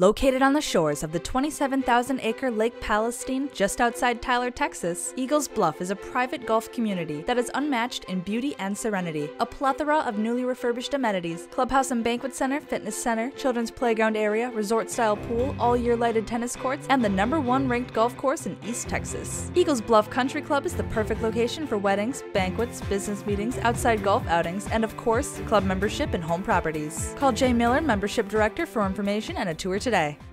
Located on the shores of the 27,000 acre Lake Palestine just outside Tyler, Texas, Eagles Bluff is a private golf community that is unmatched in beauty and serenity. A plethora of newly refurbished amenities clubhouse and banquet center, fitness center, children's playground area, resort style pool, all year lighted tennis courts, and the number one ranked golf course in East Texas. Eagles Bluff Country Club is the perfect location for weddings, banquets, business meetings, outside golf outings, and of course, club membership and home properties. Call Jay Miller, Membership Director, for information and a tour today today.